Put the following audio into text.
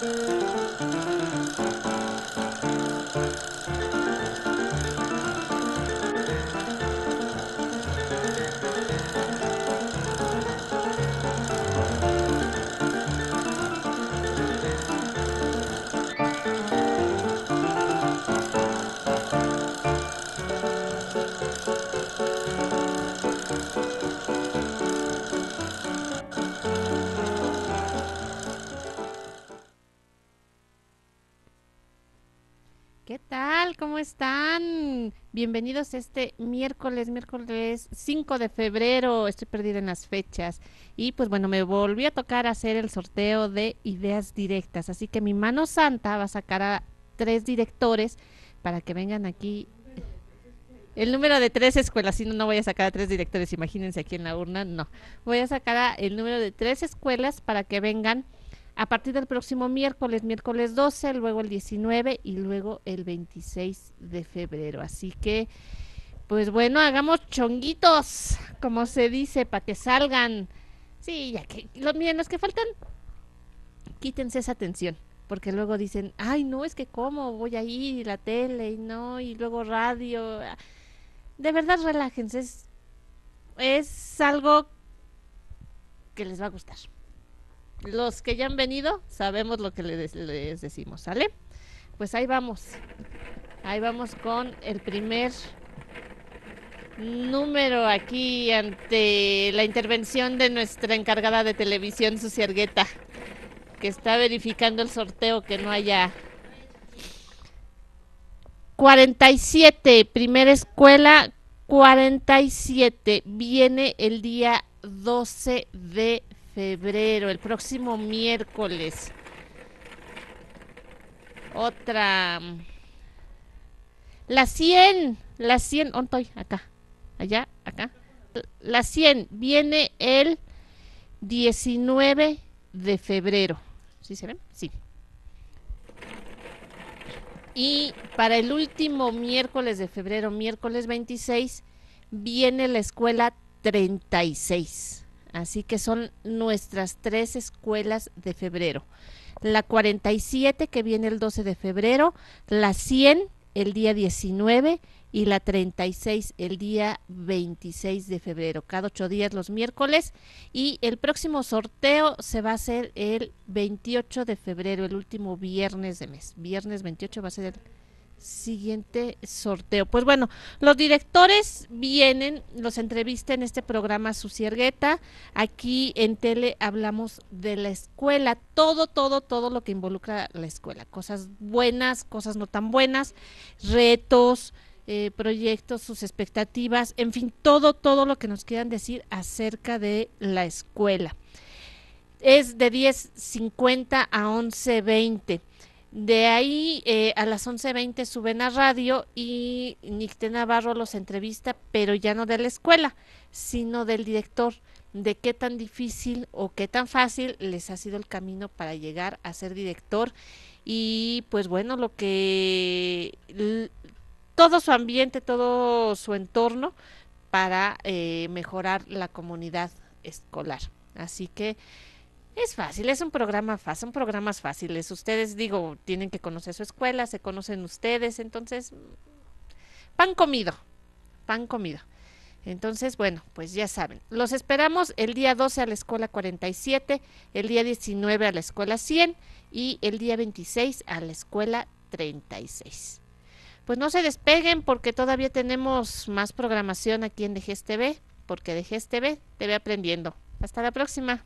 Música están? Bienvenidos este miércoles, miércoles 5 de febrero. Estoy perdida en las fechas. Y pues bueno, me volví a tocar hacer el sorteo de ideas directas. Así que mi mano santa va a sacar a tres directores para que vengan aquí. El número de tres escuelas, si no, no voy a sacar a tres directores, imagínense aquí en la urna, no. Voy a sacar a el número de tres escuelas para que vengan a partir del próximo miércoles, miércoles 12, luego el 19 y luego el 26 de febrero. Así que, pues bueno, hagamos chonguitos, como se dice, para que salgan. Sí, ya que, los, miren, los que faltan, quítense esa atención, porque luego dicen, ay, no, es que cómo voy a ir, la tele, y no, y luego radio. De verdad, relájense, es, es algo que les va a gustar los que ya han venido sabemos lo que les, decimos, ¿sale? Pues ahí vamos. Ahí vamos con el primer número aquí ante la intervención de nuestra encargada de televisión, Suciargueta, que está verificando el sorteo que no haya 47, primera escuela, 47, viene el día 12 de febrero, el próximo miércoles. Otra. La 100, la 100, ¿dónde estoy? Acá, allá, acá. La 100 viene el 19 de febrero. ¿Sí se ven? Sí. Y para el último miércoles de febrero, miércoles 26, viene la escuela 36. Así que son nuestras tres escuelas de febrero. La 47 que viene el 12 de febrero, la 100 el día 19 y la 36 el día 26 de febrero, cada ocho días los miércoles. Y el próximo sorteo se va a hacer el 28 de febrero, el último viernes de mes. Viernes 28 va a ser el siguiente sorteo. Pues bueno, los directores vienen, los entrevista en este programa Suciergueta. Aquí en tele hablamos de la escuela, todo, todo, todo lo que involucra la escuela. Cosas buenas, cosas no tan buenas, retos, eh, proyectos, sus expectativas, en fin, todo, todo lo que nos quieran decir acerca de la escuela. Es de 10.50 a 11.20. De ahí eh, a las 11.20 suben a radio y Nicté Navarro los entrevista, pero ya no de la escuela, sino del director, de qué tan difícil o qué tan fácil les ha sido el camino para llegar a ser director y pues bueno, lo que todo su ambiente, todo su entorno para eh, mejorar la comunidad escolar. Así que es fácil, es un programa fácil, son programas fáciles. Ustedes, digo, tienen que conocer su escuela, se conocen ustedes, entonces, pan comido, pan comido. Entonces, bueno, pues ya saben, los esperamos el día 12 a la escuela 47, el día 19 a la escuela 100 y el día 26 a la escuela 36. Pues no se despeguen porque todavía tenemos más programación aquí en DGSTV, porque DGSTV TV aprendiendo. Hasta la próxima.